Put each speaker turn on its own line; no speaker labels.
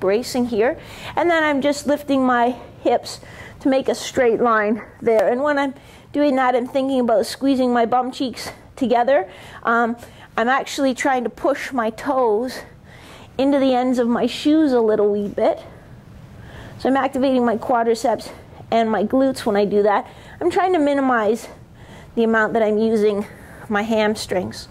bracing here. And then I'm just lifting my hips to make a straight line there. And when I'm doing that, I'm thinking about squeezing my bum cheeks together. Um, I'm actually trying to push my toes into the ends of my shoes a little wee bit. So I'm activating my quadriceps and my glutes when I do that. I'm trying to minimize the amount that I'm using my hamstrings.